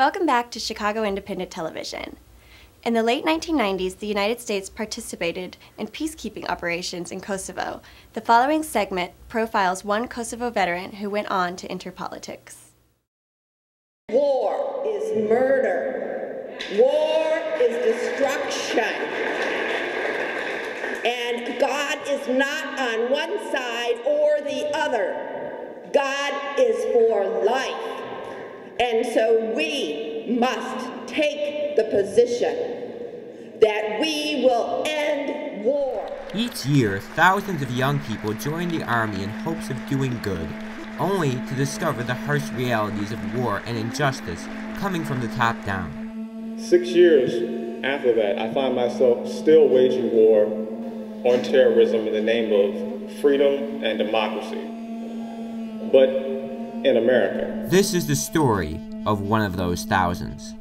Welcome back to Chicago Independent Television. In the late 1990s, the United States participated in peacekeeping operations in Kosovo. The following segment profiles one Kosovo veteran who went on to enter politics. War is murder. War is destruction. And God is not on one side or the other. God is for life. And so we must take the position that we will end war. Each year, thousands of young people join the army in hopes of doing good, only to discover the harsh realities of war and injustice coming from the top down. Six years after that, I find myself still waging war on terrorism in the name of freedom and democracy. But in America. This is the story of one of those thousands.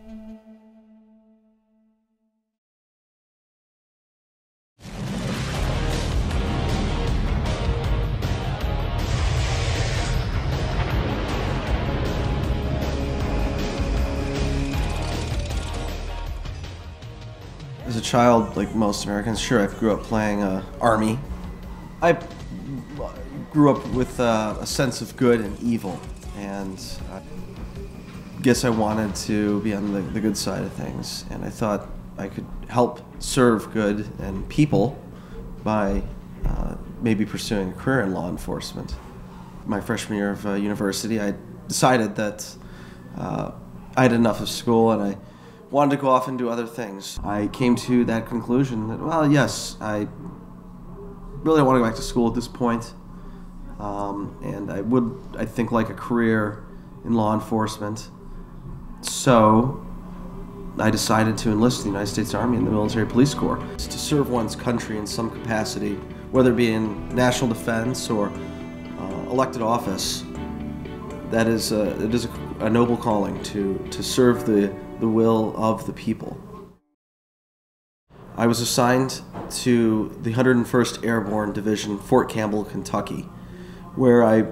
As a child, like most Americans, sure, I grew up playing uh, Army. I grew up with a sense of good and evil, and I guess I wanted to be on the, the good side of things, and I thought I could help serve good and people by uh, maybe pursuing a career in law enforcement. My freshman year of uh, university, I decided that uh, I had enough of school and I wanted to go off and do other things. I came to that conclusion that, well, yes, I really don't want to go back to school at this point. Um, and I would, I think, like a career in law enforcement. So I decided to enlist in the United States Army in the Military Police Corps to serve one's country in some capacity, whether it be in national defense or uh, elected office. That is, a, it is a, a noble calling to, to serve the, the will of the people. I was assigned to the 101st Airborne Division, Fort Campbell, Kentucky where I,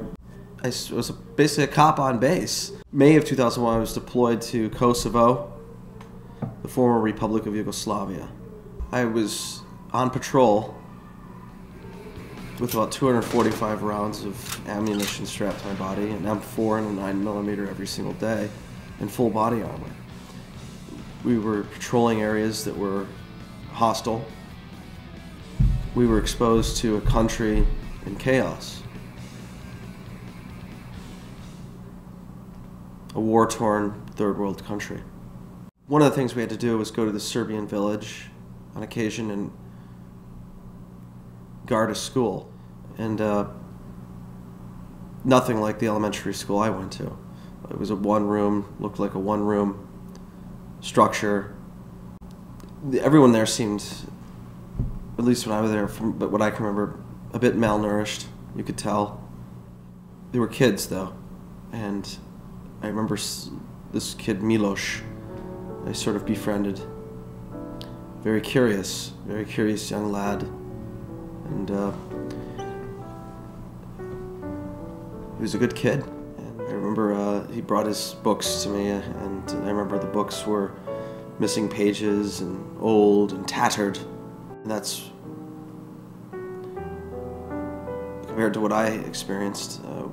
I was basically a cop on base. May of 2001, I was deployed to Kosovo, the former Republic of Yugoslavia. I was on patrol with about 245 rounds of ammunition strapped to my body, an M4 and a 9mm every single day, and full body armor. We were patrolling areas that were hostile. We were exposed to a country in chaos. A war torn third world country. One of the things we had to do was go to the Serbian village on occasion and guard a school. And uh, nothing like the elementary school I went to. It was a one room, looked like a one room structure. Everyone there seemed, at least when I was there, from but what I can remember, a bit malnourished. You could tell. They were kids though, and I remember this kid Milos. I sort of befriended. Very curious, very curious young lad, and uh, he was a good kid. And I remember uh, he brought his books to me, and I remember the books were missing pages and old and tattered. And that's compared to what I experienced. Uh,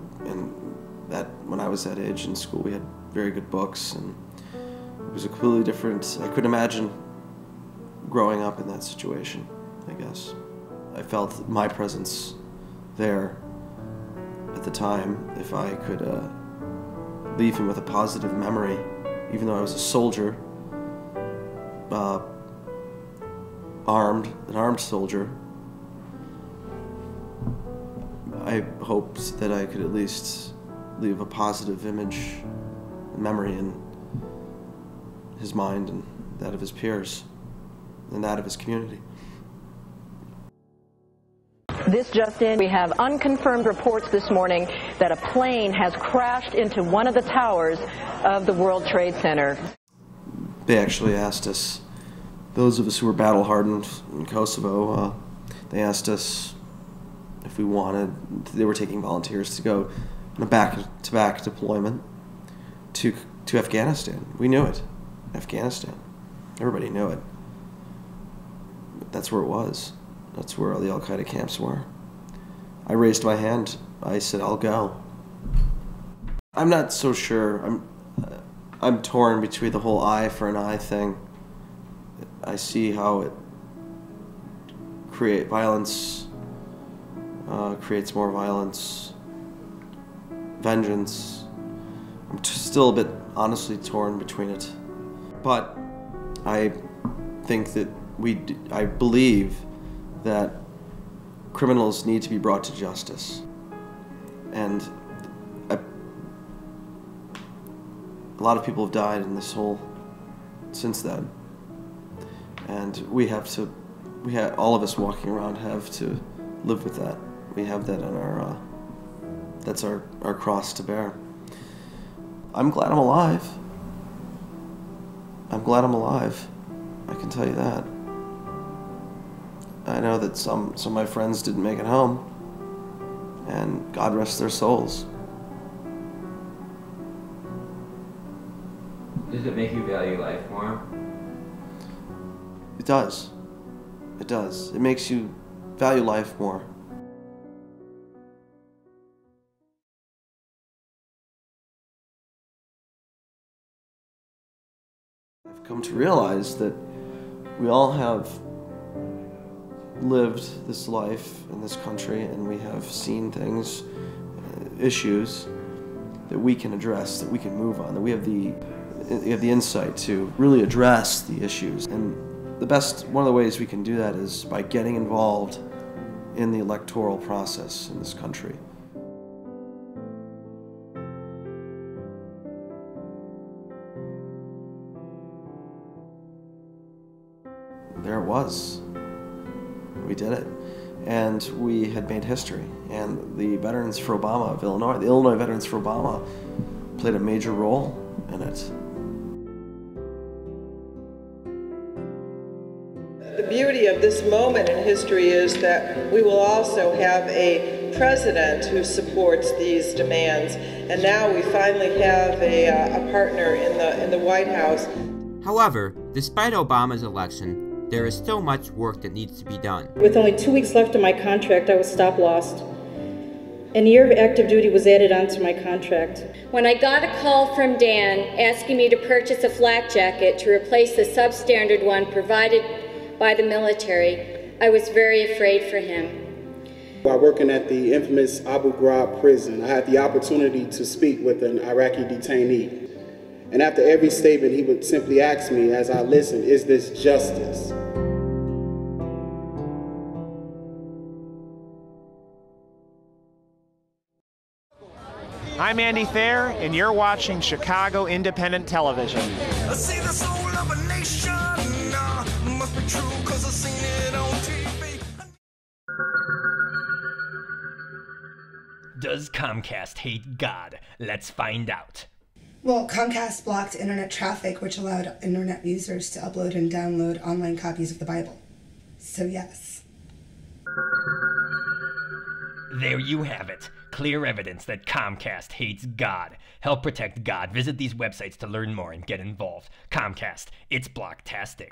that when I was that age in school, we had very good books, and it was a completely different. I couldn't imagine growing up in that situation. I guess I felt my presence there at the time. If I could uh, leave him with a positive memory, even though I was a soldier, uh, armed, an armed soldier. I hoped that I could at least leave a positive image and memory in his mind and that of his peers and that of his community. This just in, we have unconfirmed reports this morning that a plane has crashed into one of the towers of the World Trade Center. They actually asked us, those of us who were battle hardened in Kosovo, uh, they asked us if we wanted, they were taking volunteers to go a back-to-back deployment to to Afghanistan. We knew it. Afghanistan. Everybody knew it. But that's where it was. That's where all the Al Qaeda camps were. I raised my hand. I said, I'll go. I'm not so sure. I'm, I'm torn between the whole eye for an eye thing. I see how it create violence, uh, creates more violence, vengeance. I'm still a bit honestly torn between it, but I think that we, I believe that criminals need to be brought to justice, and a lot of people have died in this whole since then, and we have to, we have all of us walking around have to live with that. We have that on our, uh, that's our our cross to bear. I'm glad I'm alive. I'm glad I'm alive. I can tell you that. I know that some some of my friends didn't make it home, and God rest their souls. Does it make you value life more? It does. It does. It makes you value life more. Come to realize that we all have lived this life in this country and we have seen things, uh, issues that we can address, that we can move on, that we have the we have the insight to really address the issues. And the best one of the ways we can do that is by getting involved in the electoral process in this country. There it was. We did it. And we had made history. And the Veterans for Obama of Illinois, the Illinois Veterans for Obama, played a major role in it. The beauty of this moment in history is that we will also have a president who supports these demands, and now we finally have a, uh, a partner in the in the White House. However, despite Obama's election, there is still much work that needs to be done. With only two weeks left of my contract, I was stop lost. An year of active duty was added onto my contract. When I got a call from Dan asking me to purchase a flak jacket to replace the substandard one provided by the military, I was very afraid for him. While working at the infamous Abu Ghraib prison, I had the opportunity to speak with an Iraqi detainee. And after every statement, he would simply ask me as I listened, Is this justice? I'm Andy Thayer, and you're watching Chicago Independent Television. I see the soul of a nation. must be true, cause I've seen it on TV. Does Comcast hate God? Let's find out. Well, Comcast blocked internet traffic, which allowed internet users to upload and download online copies of the Bible. So, yes. There you have it. Clear evidence that Comcast hates God. Help protect God. Visit these websites to learn more and get involved. Comcast, it's blocktastic.